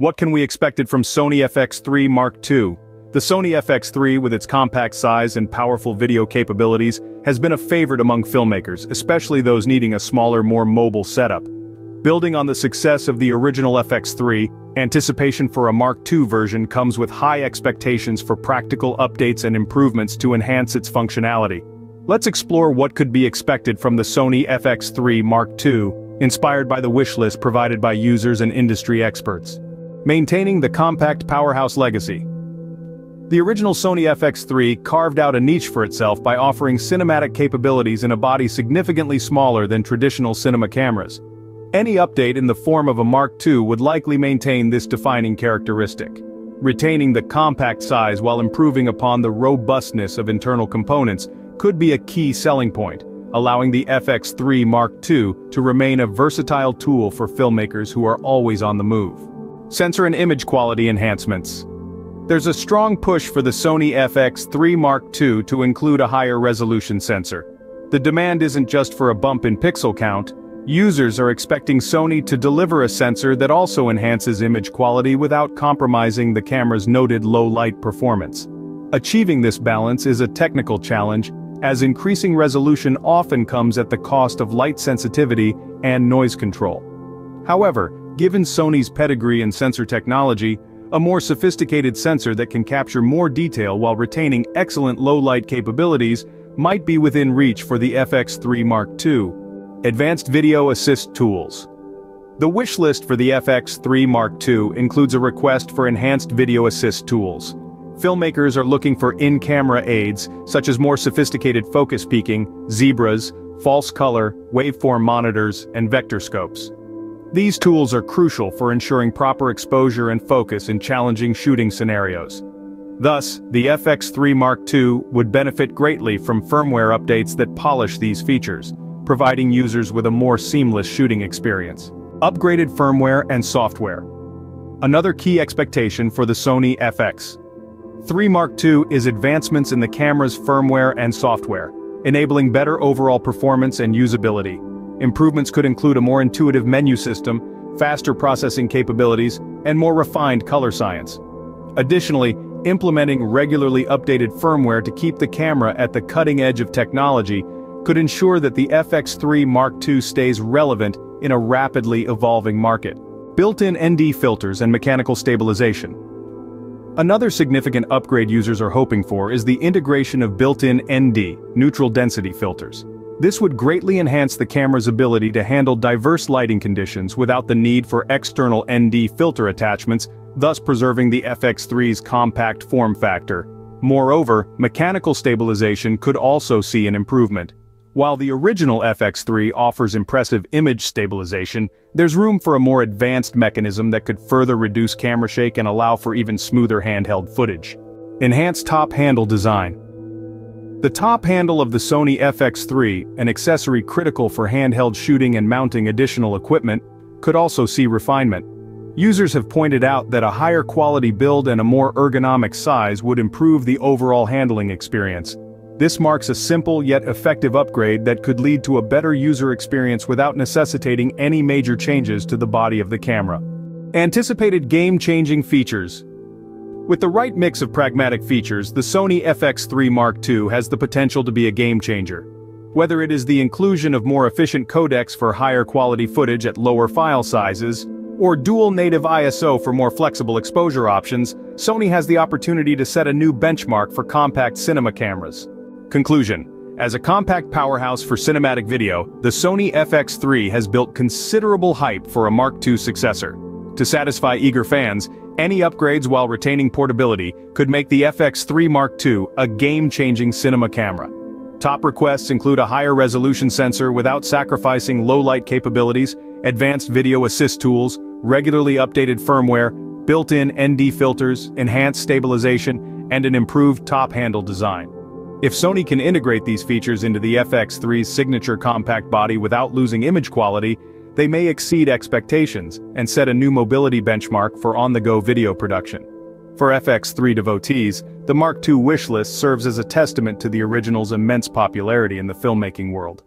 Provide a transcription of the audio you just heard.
What can we expect from Sony FX3 Mark II? The Sony FX3 with its compact size and powerful video capabilities has been a favorite among filmmakers, especially those needing a smaller, more mobile setup. Building on the success of the original FX3, anticipation for a Mark II version comes with high expectations for practical updates and improvements to enhance its functionality. Let's explore what could be expected from the Sony FX3 Mark II, inspired by the wishlist provided by users and industry experts. Maintaining the compact powerhouse legacy. The original Sony FX3 carved out a niche for itself by offering cinematic capabilities in a body significantly smaller than traditional cinema cameras. Any update in the form of a Mark II would likely maintain this defining characteristic. Retaining the compact size while improving upon the robustness of internal components could be a key selling point, allowing the FX3 Mark II to remain a versatile tool for filmmakers who are always on the move. Sensor and image quality enhancements. There's a strong push for the Sony FX3 Mark II to include a higher resolution sensor. The demand isn't just for a bump in pixel count, users are expecting Sony to deliver a sensor that also enhances image quality without compromising the camera's noted low-light performance. Achieving this balance is a technical challenge, as increasing resolution often comes at the cost of light sensitivity and noise control. However, Given Sony's pedigree in sensor technology, a more sophisticated sensor that can capture more detail while retaining excellent low-light capabilities might be within reach for the FX3 Mark II. Advanced Video Assist Tools The wish list for the FX3 Mark II includes a request for enhanced video assist tools. Filmmakers are looking for in-camera aids, such as more sophisticated focus peaking, zebras, false color, waveform monitors, and vector scopes. These tools are crucial for ensuring proper exposure and focus in challenging shooting scenarios. Thus, the FX3 Mark II would benefit greatly from firmware updates that polish these features, providing users with a more seamless shooting experience. Upgraded firmware and software. Another key expectation for the Sony FX. 3 Mark II is advancements in the camera's firmware and software, enabling better overall performance and usability. Improvements could include a more intuitive menu system, faster processing capabilities, and more refined color science. Additionally, implementing regularly updated firmware to keep the camera at the cutting edge of technology could ensure that the FX3 Mark II stays relevant in a rapidly evolving market. Built-in ND filters and mechanical stabilization. Another significant upgrade users are hoping for is the integration of built-in ND, neutral density filters. This would greatly enhance the camera's ability to handle diverse lighting conditions without the need for external ND filter attachments, thus preserving the FX3's compact form factor. Moreover, mechanical stabilization could also see an improvement. While the original FX3 offers impressive image stabilization, there's room for a more advanced mechanism that could further reduce camera shake and allow for even smoother handheld footage. Enhanced top handle design. The top handle of the Sony FX3, an accessory critical for handheld shooting and mounting additional equipment, could also see refinement. Users have pointed out that a higher quality build and a more ergonomic size would improve the overall handling experience. This marks a simple yet effective upgrade that could lead to a better user experience without necessitating any major changes to the body of the camera. Anticipated game-changing features, with the right mix of pragmatic features, the Sony FX3 Mark II has the potential to be a game-changer. Whether it is the inclusion of more efficient codecs for higher quality footage at lower file sizes, or dual native ISO for more flexible exposure options, Sony has the opportunity to set a new benchmark for compact cinema cameras. Conclusion. As a compact powerhouse for cinematic video, the Sony FX3 has built considerable hype for a Mark II successor. To satisfy eager fans, any upgrades while retaining portability could make the FX3 Mark II a game-changing cinema camera. Top requests include a higher resolution sensor without sacrificing low-light capabilities, advanced video assist tools, regularly updated firmware, built-in ND filters, enhanced stabilization, and an improved top handle design. If Sony can integrate these features into the FX3's signature compact body without losing image quality, they may exceed expectations and set a new mobility benchmark for on-the-go video production. For FX3 devotees, the Mark II wishlist serves as a testament to the original's immense popularity in the filmmaking world.